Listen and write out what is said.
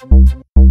Thank you.